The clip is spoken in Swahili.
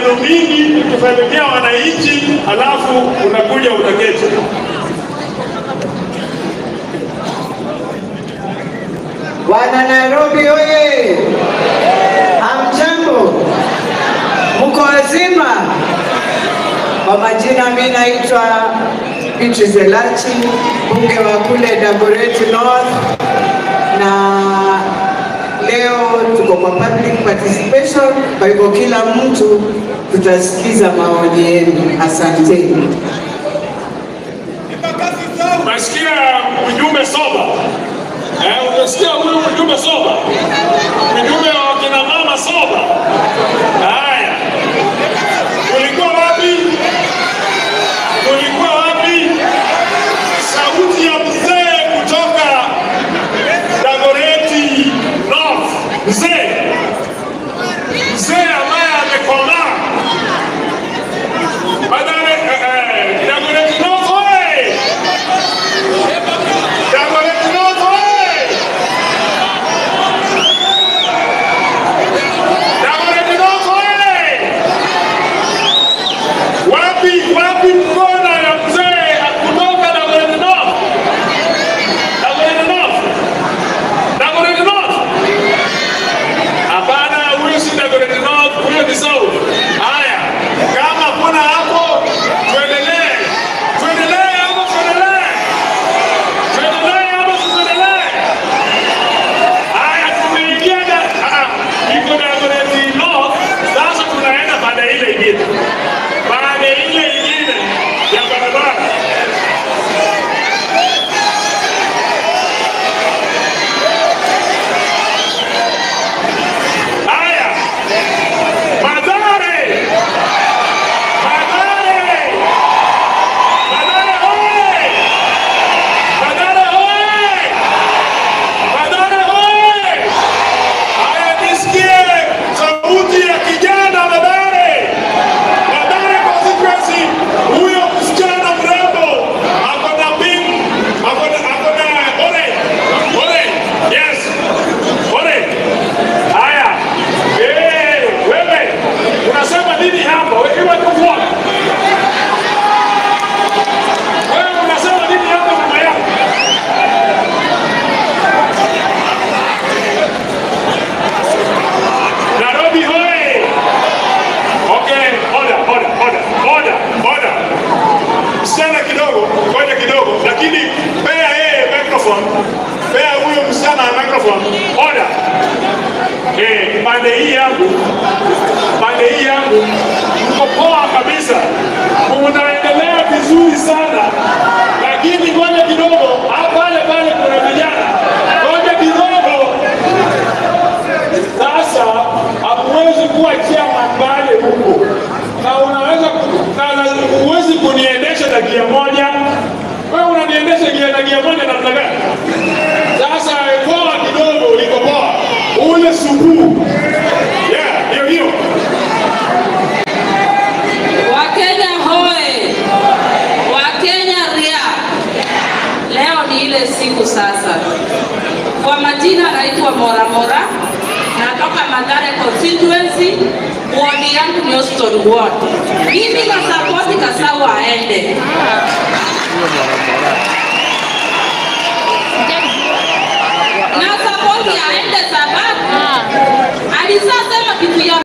maneno mingi ukisalimia wananchi, alafu unakuja unaketi. Wana Nairobi oye! Hamjambo, mko wazima? Kwa majina, mi naitwa Beatrice Elachi, mbunge wa kule Dagoretti North na leo tuko kwa public participation, kwa hivyo kila mtu tutasikiza maoni yenu. Asanteni. Nasikia ujumbe soba eh, unasikia huyu ujumbe soba, ujumbe wa kina mama soba Zero. Bà bị? ile siku sasa. Kwa majina naitwa Mora Mora, natoka Madare constituency, wodi yangu ni Houston ward. Mimi na support Kasau aende na support aende sababu ah. alisasa